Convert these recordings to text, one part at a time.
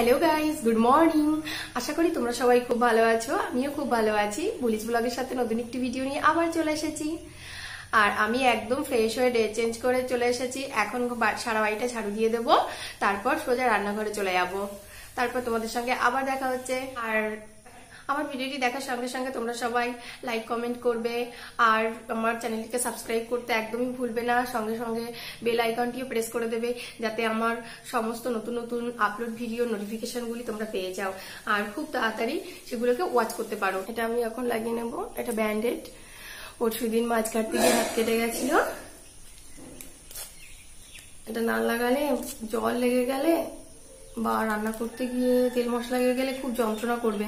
Hello guys good morning আশা করি তোমরা সবাই খুব ভালো আছো। আমিও খুব ভালো আছি। বুলিশ ব্লগের সাথে নতুন একটি ভিডিও নিয়ে আবার চলে এসেছি। আর আমি একদম ফ্রেশ হয়ে ডে চেঞ্জ করে চলে এসেছি। এখন সারা বাড়িটা ঝাড়ু দিয়ে দেবো। তারপর সোজা রান্নাঘরে চলে যাব। তারপর তোমাদের সঙ্গে আবার দেখা হচ্ছে। আর আমার ভিডিওটি দেখার সঙ্গে সঙ্গে তোমরা সবাই লাইক কমেন্ট করবে। আর আমার চ্যানেলটিকে সাবস্ক্রাইব করতে একদমই ভুলবে না। সঙ্গে সঙ্গে বেল আইকনটিও প্রেস করে দেবে যাতে আমার সমস্ত নতুন নতুন আপলোড ভিডিও নোটিফিকেশনগুলি তোমরা পেয়ে যাও। আর খুব তাড়াতাড়ি সেগুলোকে ওয়াচ করতে পারো। এটা আমি এখন লাগিয়ে নেব। এটা ব্যান্ডেড পরশু দিন মাছ কাটতে গিয়ে হাত কেটে গেছিল। এটা না লাগালে জল লেগে গেলে বা রান্না করতে গিয়ে তেল মশলা লেগে গেলে খুব যন্ত্রণা করবে।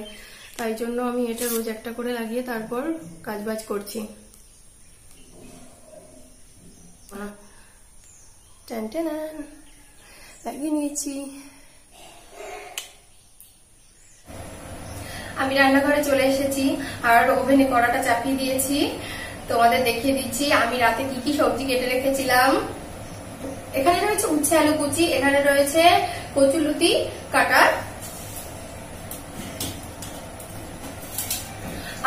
তাই জন্য আমি এটা রোজ একটা করে লাগিয়ে তারপর কাজবাজ করছি। লাগিয়ে নিয়েছি। আমি রান্নাঘরে চলে এসেছি, আর ওভেনে কড়াটা চাপিয়ে দিয়েছি। তোমাদের দেখিয়ে দিচ্ছি, আমি রাতে কি কি সবজি কেটে রেখেছিলাম। এখানে রয়েছে উচ্ছে আলু কুচি এখানে রয়েছে কচুলুতি কাটা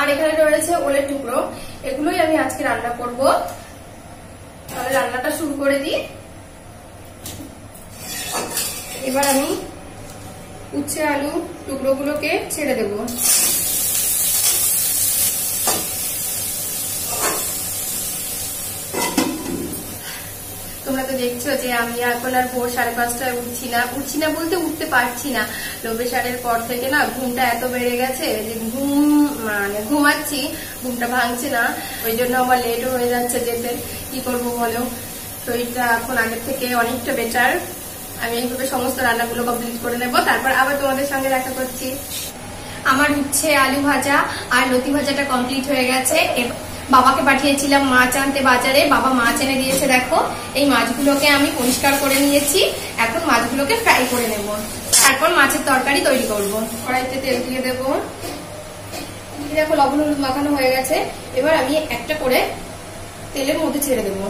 আর এখানে রয়েছে ওলের টুকরো। এগুলোই আমি আজকে রান্না করব। তাহলে রান্নাটা শুরু করে দিই। এবার আমি উচ্ছে আলু টুকরোগুলোকে ছেড়ে দেব। তোমরা তো দেখছ যে আমি এখন আর ভোর সাড়ে পাঁচটায় উঠছি না। উঠছি না বলতে উঠতে পারছি না। নব্বই সালের পর থেকে না ঘুমটা এত বেড়ে গেছে যে ঘুম মানে ঘুমাচ্ছি, ঘুমটা ভাঙছে না। ওই জন্য আমার লেটও হয়ে যাচ্ছে যেতে। কি করব বলো? শরীরটা এখন আগের থেকে অনেকটা বেটার আমি এইভাবে সমস্ত রান্নাগুলো কমপ্লিট করে নেব। তারপর আবার তোমাদের সঙ্গে দেখা করছি। আমার উচ্ছে আলু ভাজা। আর লতি ভাজাটা কমপ্লিট হয়ে গেছে। বাবাকে পাঠিয়েছিলাম মাছ আনতে বাজারে। বাবা মাছ এনে দিয়েছে, দেখো। এই মাছগুলোকে আমি পরিষ্কার করে নিয়েছি। এখন মাছগুলোকে ফ্রাই করে নেব। তারপর মাছের তরকারি তৈরি করব। কড়াইতে তেল দিয়ে দেব। দেখো লবণ হলুদ মাখানো হয়ে গেছে। এবার আমি একটা করে তেলের মধ্যে ছেড়ে দেবো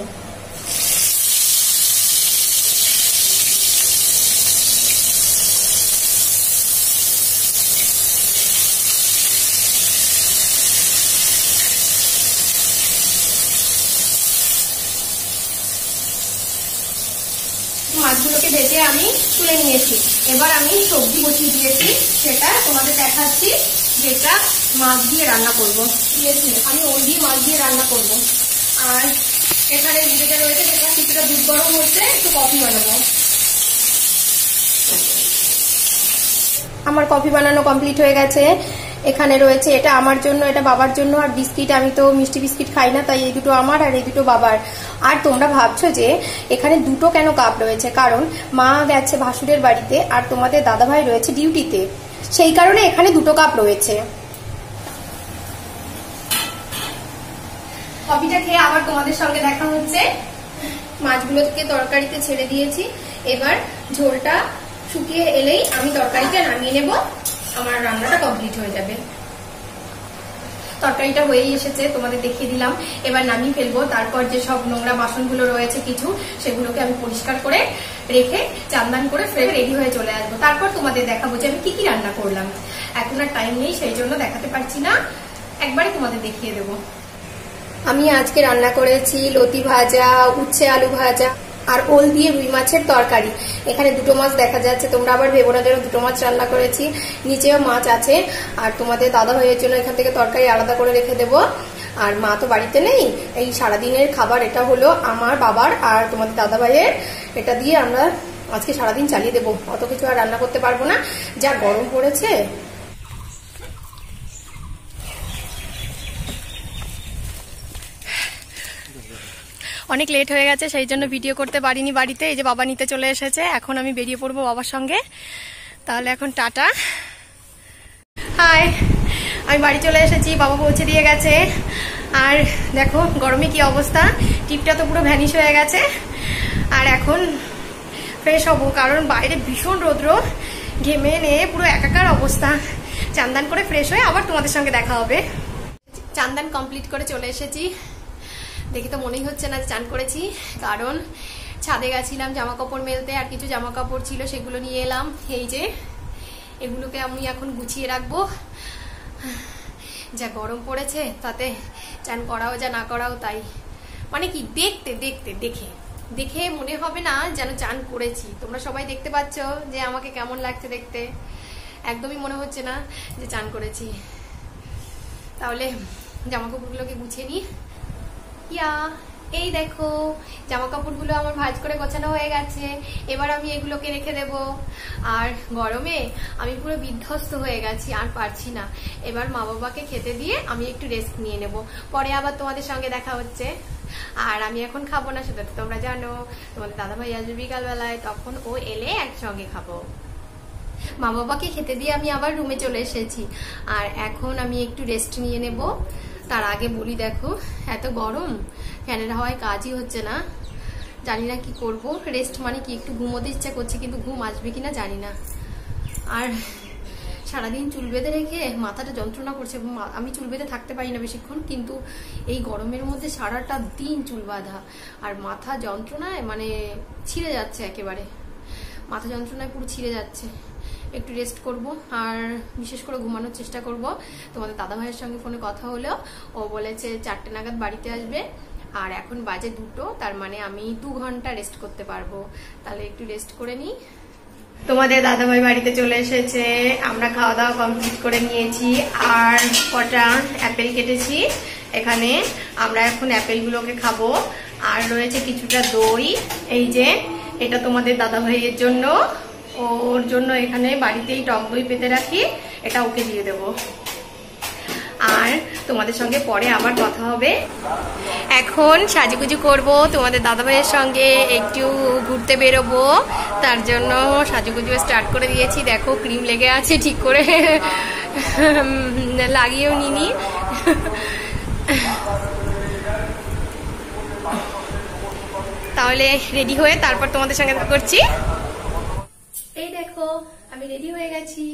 মাছগুলোকে ভেজে আমি তুলে নিয়েছি। এবার আমি সবজি বসিয়ে দিয়েছি, সেটা তোমাদের দেখাচ্ছি যেটা মাছ দিয়ে রান্না করব। দিয়েছি, আমি ওই মাছ দিয়ে রান্না করব। আর এখানে যেটা রয়েছে, সেটা কিছুটা দুধ গরম হচ্ছে, একটু কফি বানাবো। আমার কফি বানানো কমপ্লিট হয়ে গেছে। এখানে রয়েছে, এটা আমার জন্য, এটা বাবার জন্য, আর বিস্কিট, আমি তো মিষ্টি বিস্কিট খাই না, তাই এই দুটো আমার আর এই দুটো বাবার। আর তোমরা ভাবছ যে এখানে দুটো কেন কাপ রয়েছে? কারণ মা গেছে ভাসুরের বাড়িতে, আর তোমাদের দাদাভাই রয়েছে ডিউটিতে। সেই কারণে এখানে দুটো কাপ রয়েছে। কফিটা খেয়ে আবার তোমাদের সঙ্গে দেখা হচ্ছে। মাছগুলোকে তরকারিতে ছেড়ে দিয়েছি। এবার ঝোলটা শুকিয়ে এলেই আমি তরকারিটা নামিয়ে নেব। আমার রান্নাটা কমপ্লিট হয়ে যাবে। তরকারিটা হয়েই এসেছে, তোমাদের দেখিয়ে দিলাম। এবার নামিয়ে ফেলব। তারপর যে সব নোংরা বাসনগুলো রয়েছে কিছু, সেগুলোকে আমি পরিষ্কার করে রেখে চান্দান করে ফ্রেম রেডি হয়ে চলে আসব। তারপর তোমাদের দেখাবো যে আমি কি কি রান্না করলাম। এখন আর টাইম নেই, সেই জন্য দেখাতে পারছি না। একবারে তোমাদের দেখিয়ে দেবো। আমি আজকে রান্না করেছি লতি ভাজা, উচ্ছে আলু ভাজা। আর ওল দিয়ে রুই মাছের তরকারি। এখানে দুটো মাছ দেখা যাচ্ছে, তোমরা আবার ভেবো না যেন দুটো মাছ রান্না করেছি। নিচেও মাছ আছে, আর তোমাদের দাদা ভাইয়ের জন্য এখান থেকে তরকারি আলাদা করে রেখে দেবো। আর মা তো বাড়িতে নেই, এই সারাদিনের খাবার এটা হলো আমার বাবার আর তোমাদের দাদা ভাইয়ের। এটা দিয়ে আমরা আজকে সারাদিন চালিয়ে দেবো, অত কিছু আর রান্না করতে পারব না। যা গরম পড়েছে অনেক লেট হয়ে গেছে, সেই জন্য ভিডিও করতে পারিনি বাড়িতে। এই যে বাবা নিতে চলে এসেছে, এখন আমি বেরিয়ে পড়ব বাবার সঙ্গে। তাহলে এখন টাটা। হাই আমি বাড়ি চলে এসেছি, বাবা পৌঁছে দিয়ে গেছে। আর দেখো, গরমে কি অবস্থা? টিপটা তো পুরো ভ্যানিশ হয়ে গেছে। আর এখন ফ্রেশ হব, কারণ বাইরে ভীষণ রৌদ্র। ঘেমে নিয়ে পুরো একাকার অবস্থা। চান্দান করে ফ্রেশ হয়ে আবার তোমাদের সঙ্গে দেখা হবে। চান্দান কমপ্লিট করে চলে এসেছি। দেখে তো মনেই হচ্ছে না চান করেছি, কারণ ছাদে গেছিলাম জামা কাপড় মেলতে, আর কিছু জামা কাপড় ছিল, সেগুলো নিয়ে এলাম। এই যে, এগুলোকে আমি এখন গুছিয়ে রাখব। যা গরম পড়েছে, তাতে চান করাও যা না করাও তাই। মানে কি, দেখতে দেখতে, দেখে। দেখে মনে হবে না যেন চান করেছি। তোমরা সবাই দেখতে পাচ্ছ যে আমাকে কেমন লাগছে দেখতে। একদমই মনে হচ্ছে না যে চান করেছি। তাহলে জামা কাপড়গুলোকে গুছিয়ে নিই। ইয়া, এই দেখো জামা কাপড়গুলো আমার ভাঁজ করে গোছানো হয়ে গেছে, এবার আমি এগুলোকে রেখে দেব। আর গরমে আমি পুরো বিধ্বস্ত হয়ে গেছি, আর পারছি না। এবার মা বাবাকে খেতে দিয়ে আমি একটু রেস্ট নিয়ে নেব। পরে আবার তোমাদের সঙ্গে দেখা হচ্ছে। আর আমি এখন খাব না, সেটা তো তোমরা জানো। তোমাদের দাদা ভাই আসবে বিকালবেলায়, তখন ও এলে একসঙ্গে খাব। মা বাবাকে খেতে দিয়ে আমি আবার রুমে চলে এসেছি। আর এখন আমি একটু রেস্ট নিয়ে নেব। তার আগে বলি দেখো, এত গরম, ফ্যানের হাওয়ায় কাজই হচ্ছে না। জানি না কি করব রেস্ট মানে কি, একটু ঘুমোতে ইচ্ছা করছে কিন্তু ঘুম আসবে কিনা জানি না। আর সারাদিন চুল বেঁধে রেখে মাথাটা যন্ত্রণা করছে আমি চুল বেঁধে থাকতে পারি না বেশিক্ষণ, কিন্তু এই গরমের মধ্যে সারাটা দিন চুল বাঁধা। আর মাথা যন্ত্রণায় মানে ছিঁড়ে যাচ্ছে একেবারে। মাথা যন্ত্রণায় পুরো ছিঁড়ে যাচ্ছে। একটু রেস্ট করব, আর বিশেষ করে ঘুমানোর চেষ্টা করব। তোমাদের দাদা ভাইয়ের সঙ্গে ফোনে কথা হলো, ও বলেছে চারটে নাগাদ বাড়িতে আসবে, আর এখন বাজে দুটো, তার মানে আমি দু ঘণ্টা রেস্ট করতে পারব। তাহলে একটু রেস্ট করে নিই। তোমাদের দাদাভাই বাড়িতে চলে এসেছে, আমরা খাওয়া দাওয়া কমপ্লিট করে নিয়েছি, আর কটা অ্যাপেল কেটেছি। এখানে আমরা এখন অ্যাপেলগুলোকে খাব, আর রয়েছে কিছুটা দই। এই যে, এটা তোমাদের দাদা ভাইয়ের জন্য। ওর জন্য এখানে বাড়িতেই টক দই পেতে রাখি, এটা ওকে দিয়ে দেবো। আর তোমাদের সঙ্গে পরে আবার কথা হবে। এখন সাজুগুজু করব, তোমাদের দাদাভাইয়ের সঙ্গে একটু ঘুরতে বেরোবো। তার জন্য সাজুগুজু স্টার্ট করে দিয়েছি। দেখো ক্রিম লেগে আছে ঠিক করে। লাগিয়েও নিনি তাহলে রেডি হয়ে তারপর তোমাদের সঙ্গে করছি। আমি রেডি হয়ে গেছি।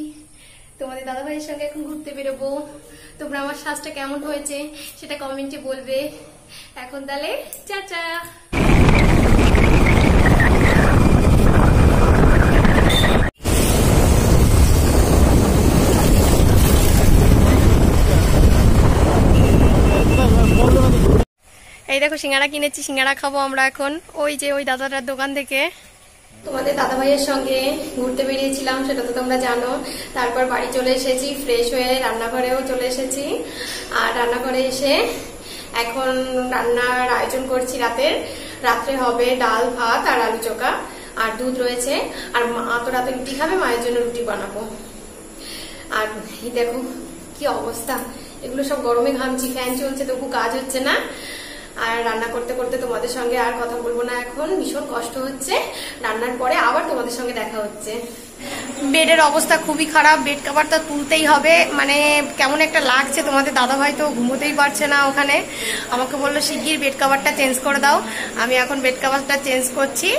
তোমাদের দাদা ভাইয়ের সঙ্গে এখন ঘুরতে বেরোবো। তোমরা আমার সাজটা কেমন হয়েছে সেটা কমেন্টে বলবে। এখন তাহলে, চাচা। এই দেখো, সিঙ্গারা কিনেছি, সিঙ্গারা খাব আমরা এখন। ওই যে ওই দাদাটার দোকান থেকে। তোমাদের দাদা ভাইয়ের সঙ্গে ঘুরতে বেরিয়েছিলাম, সেটা তো তোমরা জানো। তারপর বাড়ি চলে এসেছি ফ্রেশ হয়ে রান্নাঘরেও চলে এসেছি। আর রান্নাঘরে এসে এখন রান্নার আয়োজন করছি রাতের। রাত্রে হবে ডাল, ভাত আর আলু চোখা আর দুধ রয়েছে। আর মা তো রাতে রুটি খাবে, মায়ের জন্য রুটি বানাবো। আর দেখো কি অবস্থা। এগুলো সব গরমে ঘামছি, ফ্যান চলছে, তবু কাজ হচ্ছে না। আর রান্না করতে করতে তোমাদের সঙ্গে আর কথা বলব না এখন। ভীষণ কষ্ট হচ্ছে। রান্নার পরে আবার তোমাদের সঙ্গে দেখা হচ্ছে। বেডের অবস্থা খুবই খারাপ। বেড কাভারটা তুলতেই হবে। মানে কেমন একটা লাগছে তোমাদের। দাদা ভাই তো ঘুমোতেই পারছে না ওখানে। আমাকে বলল, শিগগির বেড কাভারটা চেঞ্জ করে দাও। আমি এখন বেড কাভারটা চেঞ্জ করছি।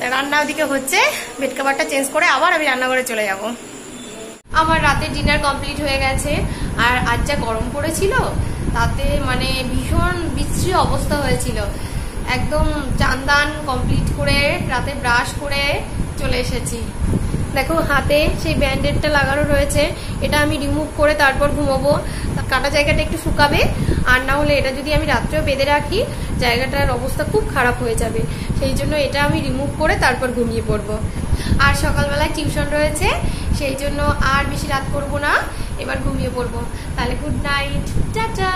রান্না ওদিকে হচ্ছে। বেড কাভারটা চেঞ্জ করে আবার আমি রান্নাঘরে চলে যাব। আমার রাতের ডিনার কমপ্লিট হয়ে গেছে। আর আজ যা গরম পড়েছিল তাতে মানে ভীষণ বিশ্রী অবস্থা হয়েছিল। একদম চান্দান কমপ্লিট করে রাতে ব্রাশ করে চলে এসেছি। দেখো হাতে সেই ব্যান্ডেডটা লাগানো রয়েছে। এটা আমি রিমুভ করে তারপর ঘুমোবো। কাটা জায়গাটা একটু শুকাবে। আর না হলে এটা যদি আমি রাত্রেও বেঁধে রাখি, জায়গাটার অবস্থা খুব খারাপ হয়ে যাবে। সেই জন্য এটা আমি রিমুভ করে তারপর ঘুমিয়ে পড়ব। আর সকালবেলায় টিউশন রয়েছে। সেই জন্য আর বেশি রাত করব না। এবার ঘুমিয়ে পড়ব। তাহলে গুড নাইট টাটা।